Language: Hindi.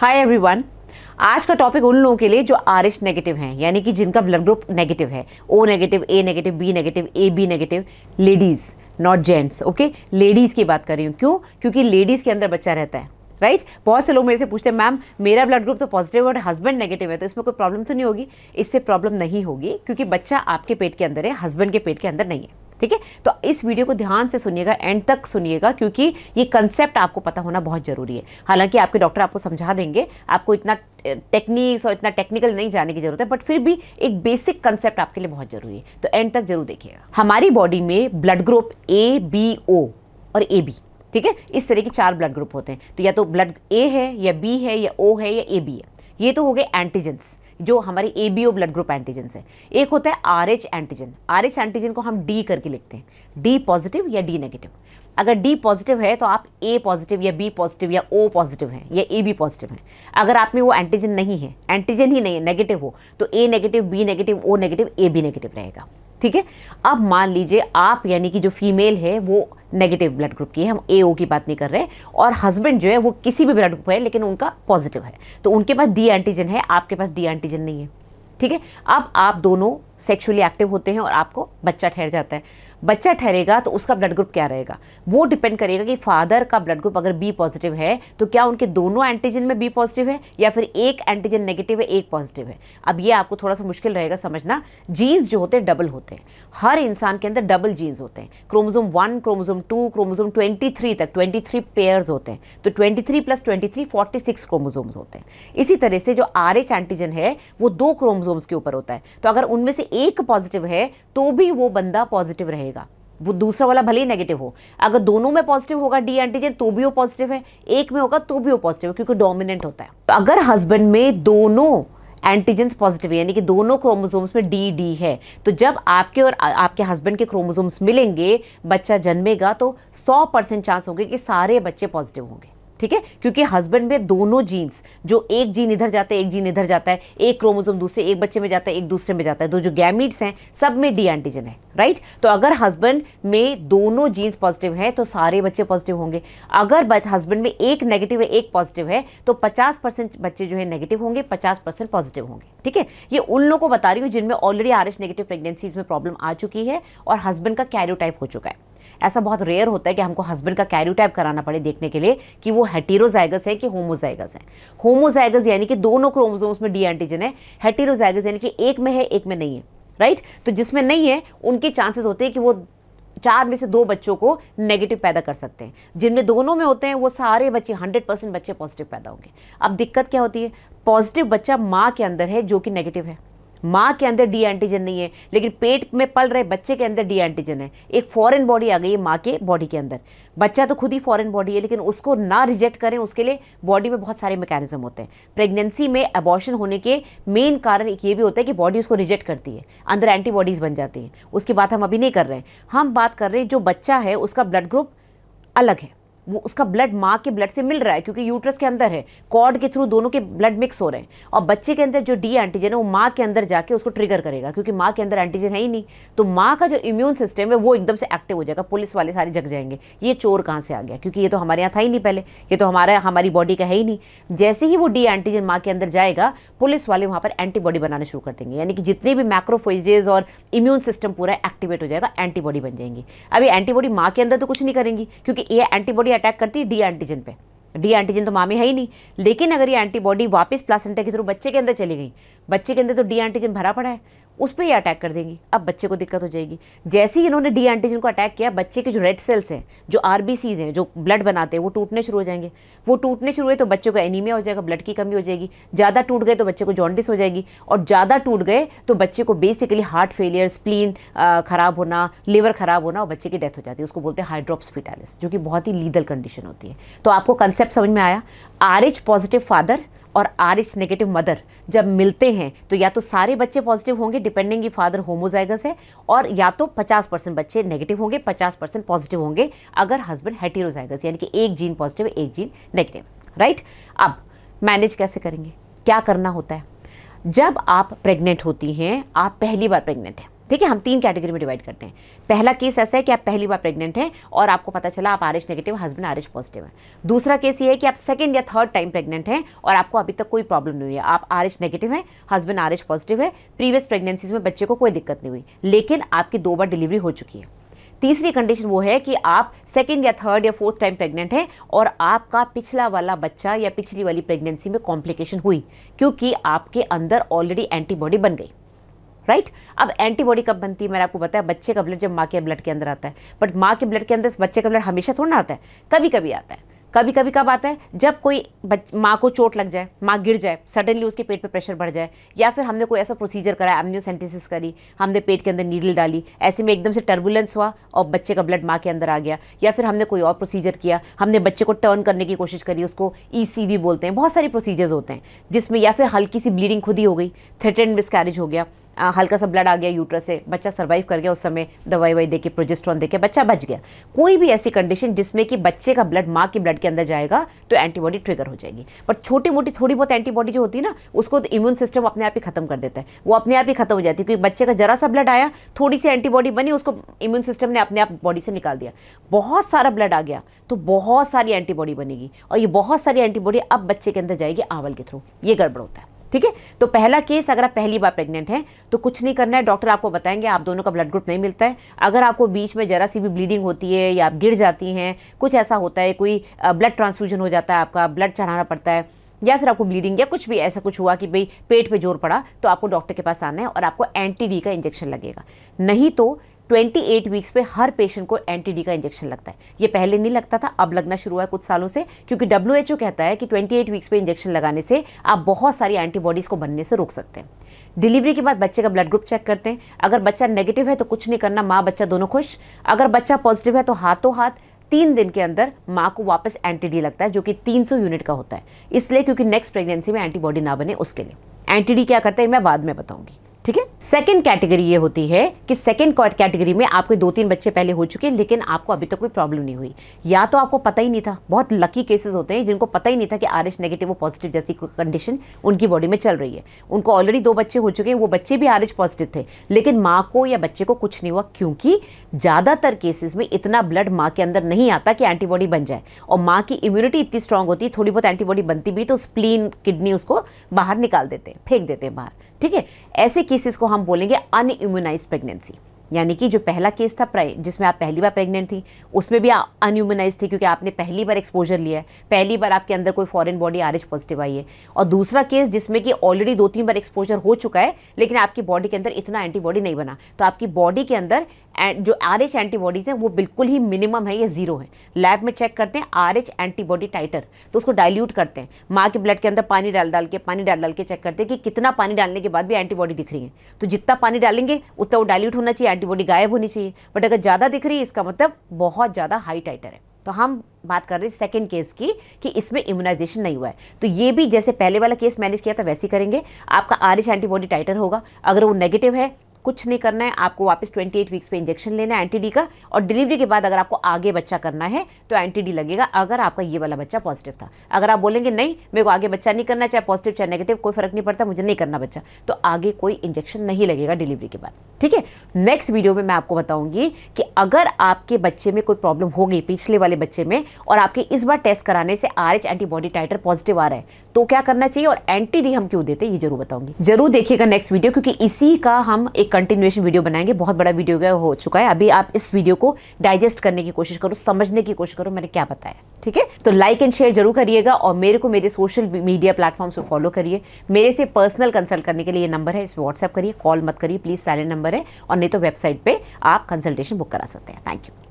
हाय एवरीवन आज का टॉपिक उन लोगों के लिए जो आर एच नेगेटिव हैं, यानी कि जिनका ब्लड ग्रुप नेगेटिव है। O negative A negative B negative A B negative ladies not gents okay ladies की बात कर रही हूँ। क्यों? क्योंकि लेडीज़ के अंदर बच्चा रहता है राइट right? बहुत से लोग मेरे से पूछते हैं मैम मेरा ब्लड ग्रुप तो पॉजिटिव और हस्बैंड नेगेटिव है तो इसमें कोई प्रॉब्लम तो नहीं होगी? इससे प्रॉब्लम नहीं होगी, क्योंकि बच्चा आपके पेट के अंदर है हस्बैंड के पेट के अंदर नहीं है। ठीक है? तो इस वीडियो को ध्यान से सुनिएगा एंड तक सुनिएगा, क्योंकि ये कंसेप्ट आपको पता होना बहुत ज़रूरी है। हालाँकि आपके डॉक्टर आपको समझा देंगे, आपको इतना टेक्निक्स और इतना टेक्निकल नहीं जाने की ज़रूरत है बट फिर भी एक बेसिक कंसेप्ट आपके लिए बहुत ज़रूरी है। तो एंड तक ज़रूर देखिएगा। हमारी बॉडी में blood group A B O और ए बी ठीक है? इस तरह के चार ब्लड ग्रुप होते हैं। तो या तो ब्लड ए है, या बी है, या ओ है, या ए बी है। ये तो हो गए एंटीजेंस जो हमारी A B O blood group antigen है। एक होता है R H antigen R H antigen को हम डी करके लिखते हैं। डी पॉजिटिव या डी नेगेटिव अगर डी पॉजिटिव है तो आप ए पॉजिटिव या बी पॉजिटिव या ओ पॉजिटिव हैं, या ए बी पॉजिटिव हैं। अगर आप में वो एंटीजन नहीं है एंटीजन ही नहीं है नेगेटिव हो तो A negative B negative O negative A B negative रहेगा। ठीक है? अब मान लीजिए आप, यानी कि जो फीमेल है, वो नेगेटिव ब्लड ग्रुप की है, हम ए ओ की बात नहीं कर रहे और हस्बैंड जो है, वो किसी भी ब्लड ग्रुप है, लेकिन उनका पॉजिटिव है। तो उनके पास डी एंटीजन है, आपके पास डी एंटीजन नहीं है। ठीक है? अब आप दोनों सेक्सुअली एक्टिव होते हैं और आपको बच्चा ठहर जाता है। बच्चा ठहरेगा तो उसका ब्लड ग्रुप क्या रहेगा? वो डिपेंड करेगा कि फादर का ब्लड ग्रुप अगर बी पॉजिटिव है तो क्या उनके दोनों एंटीजन में बी पॉजिटिव है या फिर एक एंटीजन नेगेटिव है, एक पॉजिटिव है? अब ये आपको थोड़ा सा मुश्किल रहेगा समझना। जीन्स जो होते हैं डबल होते हैं। हर इंसान के अंदर डबल जीन्स होते हैं। Chromosome one chromosome two chromosome twenty three तक ट्वेंटी थ्री पेयर्स होते हैं। तो twenty three plus twenty three forty six chromosomes होते हैं। इसी तरह से जो आर एच एंटीजन है, वो दो क्रोमोजोम्स के ऊपर होता है। तो अगर उनमें से एक पॉजिटिव है तो भी वो बंदा पॉजिटिव रहेगा। वो दूसरा वाला भले ही नेगेटिव हो। अगर दोनों में पॉजिटिव होगा डी एंटीजन तो भी वो पॉजिटिव है। एक में होगा तो भी वो पॉजिटिव है, क्योंकि डोमिनेंट होता है। तो अगर हस्बैंड में दोनों एंटीजेंस पॉजिटिव है, यानी कि दोनों क्रोमोसोम्स में डी डी है तो जब आपके और आपके हस्बैंड के क्रोमोसोम्स मिलेंगे, बच्चा जन्मेगा तो 100 परसेंट चांस होंगे कि सारे बच्चे पॉजिटिव होंगे। ठीक है? क्योंकि हस्बैंड में दोनों जीन्स जो एक जीन इधर जाता है, एक जीन इधर जाता है, एक क्रोमोसोम दूसरे, एक बच्चे में जाता है, एक दूसरे में जाता है। तो जो गैमिट्स हैं, सब में डी एंटीजन है राइट तो अगर हस्बैंड में दोनों जीन्स पॉजिटिव है तो सारे बच्चे पॉजिटिव होंगे। अगर हस्बैंड में एक नेगेटिव है, एक पॉजिटिव है तो पचास परसेंट बच्चे जो है नेगेटिव होंगे, पचास परसेंट पॉजिटिव होंगे। ठीक है? ये उन लोगों को बता रही हूँ जिनमें already R H negative pregnancies में प्रॉब्लम आ चुकी है और हस्बैंड का कैरियोटाइप हो चुका है। ऐसा बहुत रेयर होता है कि हमको हस्बैंड का कैरियोटाइप कराना पड़े देखने के लिए कि वो हेटेरोजाइगस है कि होमोजाइगस है। होमोजाइगस यानी कि दोनों क्रोमोसोम्स में डी एंटीजन है। हेटेरोजाइगस यानी कि एक में है, एक में नहीं है राइट तो जिसमें नहीं है, उनके चांसेस होते हैं कि वो चार में से दो बच्चों को नेगेटिव पैदा कर सकते हैं। जिनमें दोनों में होते हैं, वो सारे बच्चे हंड्रेड परसेंट बच्चे पॉजिटिव पैदा होंगे। अब दिक्कत क्या होती है? पॉजिटिव बच्चा माँ के अंदर है जो कि नेगेटिव है। माँ के अंदर डी एंटीजन नहीं है, लेकिन पेट में पल रहे बच्चे के अंदर डी एंटीजन है। एक फॉरेन बॉडी आ गई है माँ के बॉडी के अंदर। बच्चा तो खुद ही फॉरेन बॉडी है, लेकिन उसको ना रिजेक्ट करें, उसके लिए बॉडी में बहुत सारे मैकेनिज्म होते हैं। प्रेगनेंसी में अबॉर्शन होने के मेन कारण एक ये भी होता है कि बॉडी उसको रिजेक्ट करती है, अंदर एंटीबॉडीज़ बन जाती हैं। उसकी बात हम अभी नहीं कर रहे हैं। हम बात कर रहे हैं जो बच्चा है, उसका ब्लड ग्रुप अलग है। वो उसका ब्लड माँ के ब्लड से मिल रहा है, क्योंकि यूट्रस के अंदर है। कॉर्ड के थ्रू दोनों के ब्लड मिक्स हो रहे हैं। और बच्चे के अंदर जो डी एंटीजन है, वो माँ के अंदर जाके उसको ट्रिगर करेगा, क्योंकि माँ के अंदर एंटीजन है ही नहीं। तो माँ का जो इम्यून सिस्टम है, वो एकदम से एक्टिव हो जाएगा, पुलिस वाले सारे जग जाएँगे। ये चोर कहाँ से आ गया? क्योंकि ये तो हमारे यहाँ था ही नहीं पहले, ये तो हमारा, हमारी बॉडी का है ही नहीं। जैसे ही वो डी एंटीजन माँ के अंदर जाएगा, पुलिस वाले वहाँ पर एंटीबॉडी बनाना शुरू कर देंगे। यानी कि जितने भी मैक्रोफोजेज और इम्यून सिस्टम पूरा एक्टिवेट हो जाएगा एंटीबॉडी बन जाएँगी। अभी एंटीबॉडी माँ के अंदर तो कुछ नहीं करेंगी, क्योंकि ये एंटीबॉडी अटैक करती है डी एंटीजन पे। डी एंटीजन तो माँ में है ही नहीं। लेकिन अगर ये एंटीबॉडी वापस प्लासेंटा के थ्रू बच्चे के अंदर चली गई, बच्चे के अंदर तो डी एंटीजन भरा पड़ा है। उस पर ही अटैक कर देंगी। अब बच्चे को दिक्कत हो जाएगी। जैसे ही इन्होंने डी एंटीजन को अटैक किया, बच्चे के जो रेड सेल्स हैं, जो आर हैं, जो ब्लड बनाते हैं, वो टूटने शुरू हो जाएँगे। वो टूटने शुरू हुए तो बच्चे को एनीमिया हो जाएगा ब्लड की कमी हो जाएगी। ज़्यादा टूट गए तो बच्चे को जॉन्डिस हो जाएगी। और ज़्यादा टूट गए तो बच्चे को बेसिकली हार्ट फेलियर स्प्लीन खराब होना लिवर खराब होना और बच्चे की डेथ हो जाती है। उसको बोलते हैं हाइड्रोप्स फिटालिस जो कि बहुत ही लीगल कंडीशन होती है। तो आपको कंसेप्ट समझ में आया? आर एच पॉजिटिव फादर और आर एच नेगेटिव मदर जब मिलते हैं तो या तो सारे बच्चे पॉजिटिव होंगे डिपेंडिंग फादर होमोजाइगस है, और या तो 50 परसेंट बच्चे नेगेटिव होंगे 50 परसेंट पॉजिटिव होंगे, अगर हस्बैंड हेटेरोजाइगस यानी कि एक जीन पॉजिटिव एक जीन नेगेटिव राइट अब मैनेज कैसे करेंगे? क्या करना होता है? जब आप प्रेग्नेंट होती हैं, आप पहली बार प्रेग्नेंट हैं ठीक है हम तीन कैटेगरी में डिवाइड करते हैं। पहला केस ऐसा है कि आप पहली बार प्रेग्नेंट हैं और आपको पता चला आप R H negative husband R H positive है। दूसरा केस ये है कि आप सेकंड या थर्ड टाइम प्रेग्नेंट हैं और आपको अभी तक कोई प्रॉब्लम नहीं हुई है। आप आर एच नेगेटिव है हस्बैंड आर एच पॉजिटिव है प्रीवियस प्रेगनेंसीज में बच्चे को कोई दिक्कत नहीं हुई, लेकिन आपकी दो बार डिलीवरी हो चुकी है। तीसरी कंडीशन वो है कि आप सेकेंड या थर्ड या फोर्थ टाइम प्रेग्नेंट हैं और आपका पिछला वाला बच्चा या पिछली वाली प्रेगनेंसी में कॉम्प्लिकेशन हुई, क्योंकि आपके अंदर ऑलरेडी एंटीबॉडी बन गई। राइट अब एंटीबॉडी कब बनती है मैंने आपको बताया, बच्चे का ब्लड जब माँ के ब्लड के अंदर आता है। बट माँ के ब्लड के अंदर बच्चे का ब्लड हमेशा थोड़ा ना आता है। कभी कभी आता है। कभी कभी कब आता है? जब कोई माँ को चोट लग जाए, माँ गिर जाए सडनली उसके पेट पे प्रेशर बढ़ जाए, या फिर हमने कोई ऐसा प्रोसीजर करा एमनियोसेंटिसिस करी, हमने पेट के अंदर नीडल डाली, ऐसे में एकदम से टर्बुलेंस हुआ और बच्चे का ब्लड माँ के अंदर आ गया, या फिर हमने कोई और प्रोसीजर किया, हमने बच्चे को टर्न करने की कोशिश करी, उसको ई बोलते हैं। बहुत सारे प्रोसीजर्स होते हैं, जिसमें या फिर हल्की सी ब्लीडिंग खुद ही हो गई थ्रेटेड मिसकैरेज हो गया हल्का सा ब्लड आ गया यूट्रस से बच्चा सर्वाइव कर गया, उस समय दवाई वाई देके प्रोजेस्ट्रॉन देके, बच्चा बच गया। कोई भी ऐसी कंडीशन जिसमें कि बच्चे का ब्लड माँ के ब्लड के अंदर जाएगा तो एंटीबॉडी ट्रिगर हो जाएगी। बट छोटी मोटी थोड़ी बहुत एंटीबॉडी जो होती है ना, उसको तो इम्यून सिस्टम अपने आप ही खत्म कर देता है। वो अपने आप ही खत्म हो जाती है, क्योंकि बच्चे का जरा सा ब्लड आया थोड़ी सी एंटीबॉडी बनी, उसको इम्यून सिस्टम ने अपने आप बॉडी से निकाल दिया। बहुत सारा ब्लड आ गया तो बहुत सारी एंटीबॉडी बनेगी। और ये बहुत सारी एंटीबॉडी अब बच्चे के अंदर जाएगी, आंवल के थ्रू ये गड़बड़ होता है। ठीक है? तो पहला केस, अगर आप पहली बार प्रेग्नेंट हैं तो कुछ नहीं करना है। डॉक्टर आपको बताएँगे, आप दोनों का ब्लड ग्रुप नहीं मिलता है। अगर आपको बीच में जरा सी भी ब्लीडिंग होती है या आप गिर जाती हैं, कुछ ऐसा होता है, कोई ब्लड ट्रांसफ्यूजन हो जाता है आपका ब्लड चढ़ाना पड़ता है, या फिर आपको ब्लीडिंग या कुछ भी ऐसा कुछ हुआ कि भाई पेट पे ज़ोर पड़ा तो आपको डॉक्टर के पास आना है और आपको एंटी डी का इंजेक्शन लगेगा। नहीं तो 28 वीक्स पे हर पेशेंट को एंटीडी का इंजेक्शन लगता है। ये पहले नहीं लगता था, अब लगना शुरू हुआ है कुछ सालों से, क्योंकि डब्ल्यू कहता है कि 28 वीक्स पे इंजेक्शन लगाने से आप बहुत सारी एंटीबॉडीज़ को बनने से रोक सकते हैं। डिलीवरी के बाद बच्चे का ब्लड ग्रुप चेक करते हैं। अगर बच्चा नेगेटिव है तो कुछ नहीं करना, माँ बच्चा दोनों खुश। अगर बच्चा पॉजिटिव है तो हाथों हाथ तीन दिन के अंदर माँ को वापस एंटीडी लगता है, जो कि 300 यूनिट का होता है। इसलिए क्योंकि नेक्स्ट प्रेगनेंसी में एंटीबॉडी ना बने उसके लिए। एंटीडी क्या करते हैं? मैं बाद में बताऊँगी। ठीक है? सेकेंड कैटेगरी ये होती है कि सेकेंड कैटेगरी में आपके दो तीन बच्चे पहले हो चुके हैं लेकिन आपको अभी तक तो कोई प्रॉब्लम नहीं हुई। या तो आपको पता ही नहीं था। बहुत लकी केसेस होते हैं जिनको पता ही नहीं था कि आर एच नेगेटिव वो पॉजिटिव जैसी कंडीशन उनकी बॉडी में चल रही है। उनको ऑलरेडी दो बच्चे हो चुके हैं, वो बच्चे भी आर एच पॉजिटिव थे। लेकिन माँ को या बच्चे को कुछ नहीं हुआ, क्योंकि ज़्यादातर केसेस में इतना ब्लड माँ के अंदर नहीं आता कि एंटीबॉडी बन जाए। और माँ की इम्यूनिटी इतनी स्ट्रांग होती है, थोड़ी बहुत एंटीबॉडी बनती भी तो स्प्लीन किडनी उसको बाहर निकाल देते हैं, फेंक देते हैं बाहर। ठीक है? ऐसे केसेस को हम बोलेंगे अनइम्यूनाइज प्रेगनेंसी यानी कि जो पहला केस था जिसमें आप पहली बार प्रेग्नेंट थी, उसमें भी अनह्यूमनाइज थी क्योंकि आपने पहली बार एक्सपोजर लिया है। पहली बार आपके अंदर कोई फॉरेन बॉडी आर पॉजिटिव आई है। और दूसरा केस जिसमें कि ऑलरेडी दो तीन बार एक्सपोजर हो चुका है, लेकिन आपकी बॉडी के अंदर इतना एंटीबॉडी नहीं बना। तो आपकी बॉडी के अंदर जो आर एच एंटीबॉडीज हैं, वो बिल्कुल ही मिनिमम है, या ज़ीरो है। लैब में चेक करते हैं आर एच एंटीबॉडी टाइटर तो उसको डाइल्यूट करते हैं। माँ के ब्लड के अंदर पानी डाल डाल के, पानी डाल डाल के चेक करते हैं कि कितना पानी डालने के बाद भी एंटीबॉडी दिख रही है। तो जितना पानी डालेंगे, उतना वो डाइल्यूट होना चाहिए एंटीबॉडी गायब होनी चाहिए। बट अगर ज़्यादा दिख रही है, इसका मतलब बहुत ज़्यादा हाई टाइटर है। तो हम बात कर रहे हैं सेकेंड केस की, कि इसमें इम्यूनाइजेशन नहीं हुआ है। तो ये भी जैसे पहले वाला केस मैनेज किया था, वैसे ही करेंगे। आपका आर एच एंटीबॉडी टाइटर होगा। अगर वो नेगेटिव है कुछ नहीं करना है, आपको वापस 28 वीक्स पे इंजेक्शन लेना है एंटीडी का और डिलीवरी के बाद अगर आपको आगे बच्चा करना है तो एंटीडी लगेगा, अगर आपका ये वाला बच्चा पॉजिटिव था। अगर आप बोलेंगे, नहीं, मेरे को आगे बच्चा नहीं करना चाहे पॉजिटिव चाहे नेगेटिव कोई फ़र्क नहीं पड़ता, मुझे नहीं करना बच्चा। तो आगे कोई इंजेक्शन नहीं लगेगा डिलीवरी के बाद। ठीक है? नेक्स्ट वीडियो में मैं आपको बताऊँगी कि अगर आपके बच्चे में कोई प्रॉब्लम हो गई, पिछले वाले बच्चे में, और आपके इस बार टेस्ट कराने से R H antibody titre positive आ रहा है तो क्या करना चाहिए? और एंटी डी हम क्यों देते हैं, ये ज़रूर बताऊँगी। ज़रूर देखिएगा नेक्स्ट वीडियो क्योंकि इसी का हम एक कंटिन्यूएशन वीडियो बनाएँगे। बहुत बड़ा वीडियो हो चुका है। अभी आप इस वीडियो को डाइजेस्ट करने की कोशिश करो, समझने की कोशिश करो, मैंने क्या बताया। ठीक है? तो लाइक एंड शेयर ज़रूर करिएगा और मेरे को मेरे सोशल मीडिया प्लेटफॉर्म से फॉलो करिए। मेरे से पर्सनल कंसल्ट करने के लिए नंबर है, इस पर व्हाट्सएप करिए कॉल मत करिए प्लीज़ साइलेंट नंबर है। और नहीं तो वेबसाइट पर आप कंसल्टेशन बुक करा सकते हैं। Thank you